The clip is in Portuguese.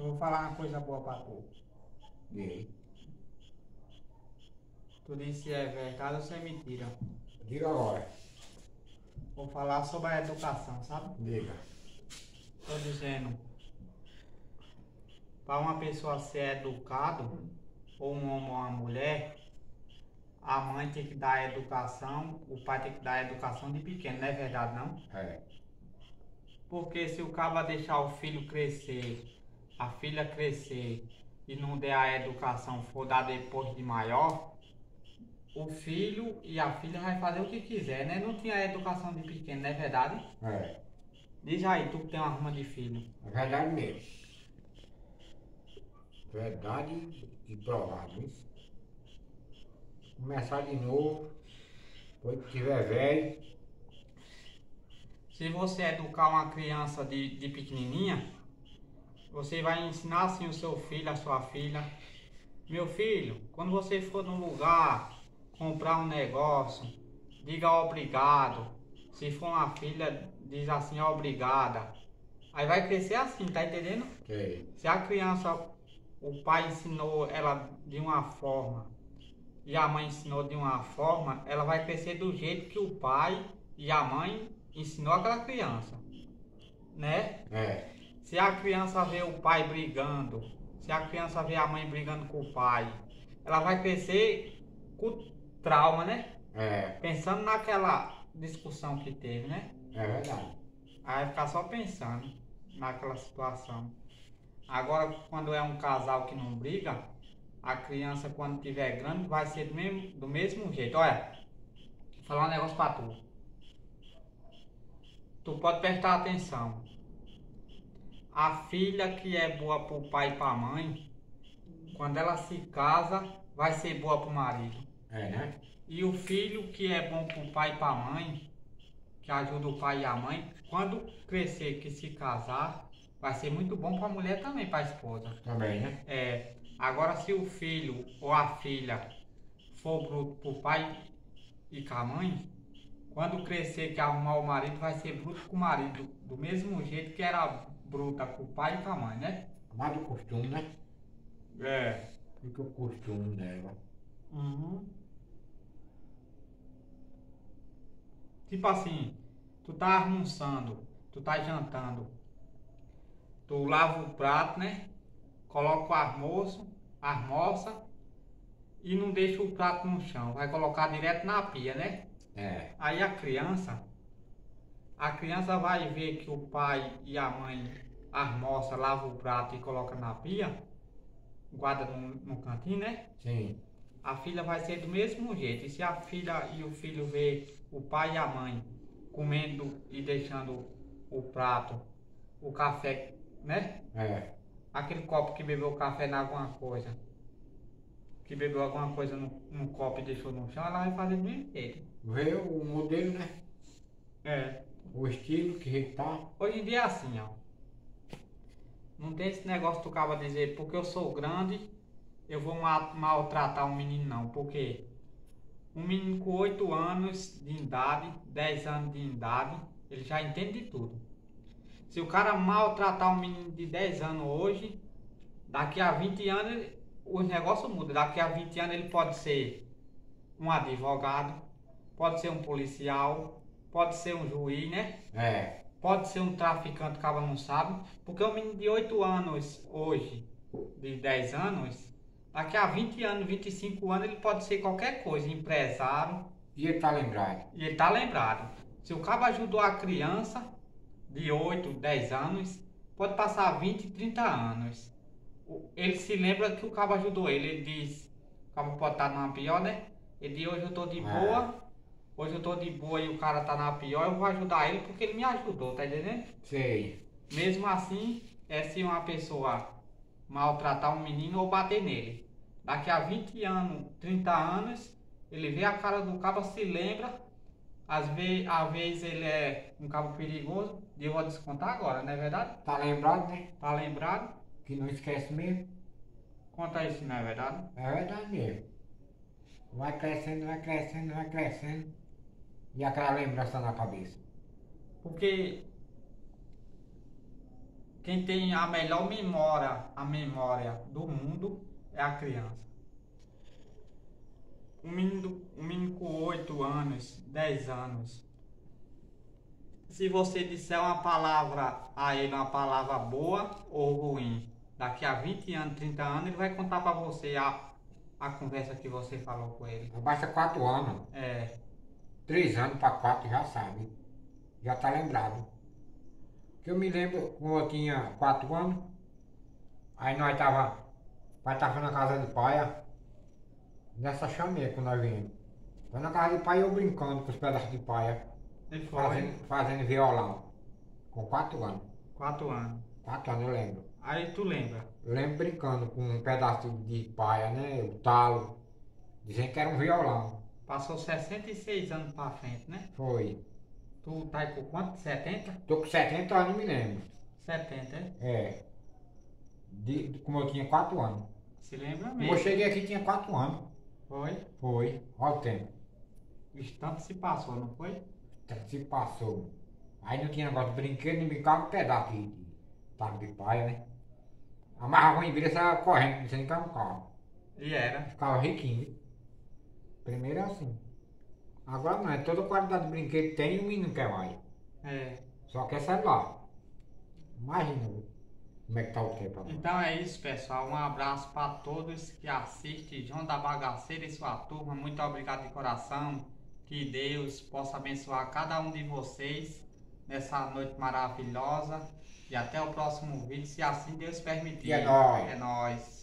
Eu vou falar uma coisa boa pra tu. Diga. Tu disse se é verdade ou se é mentira. Diga agora. Vou falar sobre a educação, sabe? Diga. Tô dizendo. Para uma pessoa ser educado, ou um homem ou uma mulher, a mãe tem que dar a educação, o pai tem que dar a educação de pequeno, não é verdade não? É. Porque se o cara deixar o filho crescer, a filha crescer e não der a educação, for dar depois de maior, o filho e a filha vai fazer o que quiser, né? Não tinha educação de pequeno, não é verdade? É. Diz aí, tu que tem uma ruma de filho. É verdade mesmo. Verdade e provado. isso. Começar de novo. Depois que tiver velho. Se você educar uma criança de, de pequenininha, você vai ensinar assim o seu filho, a sua filha. Meu filho, quando você for num lugar comprar um negócio, diga obrigado. Se for uma filha, diz assim obrigada. Aí vai crescer assim, tá entendendo? Sei. Se a criança, o pai ensinou ela de uma forma e a mãe ensinou de uma forma, ela vai crescer do jeito que o pai e a mãe ensinou aquela criança, né? É. Se a criança vê o pai brigando, se a criança vê a mãe brigando com o pai, ela vai crescer com trauma, né? É. Pensando naquela discussão que teve, né? É verdade. Aí vai ficar só pensando naquela situação. Agora, quando é um casal que não briga, a criança, quando tiver grande, vai ser do mesmo, do mesmo jeito. Olha, vou falar um negócio pra tu. Tu pode prestar atenção. A filha que é boa pro pai e pra mãe, quando ela se casa, vai ser boa pro marido. É, né? E o filho que é bom pro pai e pra mãe, que ajuda o pai e a mãe, quando crescer, que se casar, vai ser muito bom pra mulher também, pra esposa. Também, né? É, agora se o filho ou a filha for bruto pro pai e com a mãe, quando crescer que arrumar o marido, vai ser bruto com o marido, do mesmo jeito que era bruta com o pai e com a mãe, né? Mais do costume, né? É. Fica o costume dela. Uhum. Tipo assim, tu tá almoçando, tu tá jantando, tu lava o prato, né? Coloca o almoço, almoça e não deixa o prato no chão, vai colocar direto na pia, né? É. Aí a criança, a criança vai ver que o pai e a mãe almoça, lava o prato e coloca na pia, guarda no, no cantinho, né? Sim. a filha vai ser do mesmo jeito. E se a filha e o filho vê o pai e a mãe comendo e deixando o prato, o café, né? É. Aquele copo que bebeu café em alguma coisa, que bebeu alguma coisa no, no copo e deixou no chão, ela vai fazer do mesmo jeito. Vê o modelo, né? É. O estilo que ele tá. Hoje em dia é assim, ó. Não tem esse negócio do cara dizer, porque eu sou grande, eu vou ma- maltratar um menino, não. Porque um menino com 8 anos de idade, 10 anos de idade, ele já entende de tudo. Se o cara maltratar um menino de 10 anos hoje, daqui a 20 anos os negócios mudam. Daqui a 20 anos ele pode ser um advogado, pode ser um policial, pode ser um juiz, né? É. Pode ser um traficante, o cara não sabe. Porque um menino de 8 anos hoje, de 10 anos, daqui a 20 anos, 25 anos, ele pode ser qualquer coisa, empresário, E ele tá lembrado. e ele tá lembrado. Se o cara ajudou a criança de 8, 10 anos, pode passar 20, 30 anos. Ele se lembra que o cabo ajudou ele. Ele diz, o cabo pode estar numa pior, né? Ele diz, hoje eu tô de É. boa, hoje eu tô de boa e o cara tá na pior, eu vou ajudar ele porque ele me ajudou, tá entendendo? Sei. Mesmo assim, é se uma pessoa maltratar um menino ou bater nele. Daqui a 20 anos, 30 anos, ele vê a cara do cabo, se lembra. Às vezes, às vezes ele é um cabo perigoso, e eu vou descontar agora, não é verdade? Tá lembrado, né? Tá lembrado? Que não esquece mesmo. Conta isso, não é verdade? É verdade mesmo. Vai crescendo, vai crescendo, vai crescendo. E aquela lembrança na cabeça. Porque quem tem a melhor memória, a memória do mundo é a criança. Um menino, um menino com 8 anos, 10 anos. Se você disser uma palavra a ele, uma palavra boa ou ruim, daqui a 20 anos, 30 anos, ele vai contar para você a, a conversa que você falou com ele. Basta quatro anos. É, Três anos para quatro já sabe. Já tá lembrado. Que eu me lembro quando eu tinha quatro anos. Aí nós tava. O pai tava na casa de paia. Nessa chameia que nós viemos. Foi na casa de pai eu brincando com os pedaços de paia. Fazendo, fazendo violão. Com quatro anos. 4 anos. Quatro anos eu lembro. Aí tu lembra. Eu lembro brincando com um pedaço de paia, né? O talo. Dizendo que era um violão. Passou 66 anos pra frente, né? Foi. Tu tá aí com quanto? 70? Tô com 70 anos, me lembro. 70, é? É. De, de- como eu tinha 4 anos. Se lembra mesmo. eu cheguei aqui tinha 4 anos. Foi. Foi. Olha o tempo. Tanto se passou, não foi? Se passou. Aí não tinha negócio de brinquedo, nem brincava com pedaço de, de taco de paia, né? Amarrava em saia correndo, sem nem um carro. E era. Ficava riquinho. Primeiro é assim. Agora não, é toda qualidade de brinquedo que tem e o menino quer mais. É. Só quer celular. Imagina como é que tá o tempo agora. Então é isso, pessoal. Um abraço para todos que assistem. João da Bagaceira e sua turma. Muito obrigado de coração. Que Deus possa abençoar cada um de vocês nessa noite maravilhosa. E até o próximo vídeo, se assim Deus permitir. E é nóis. É nóis.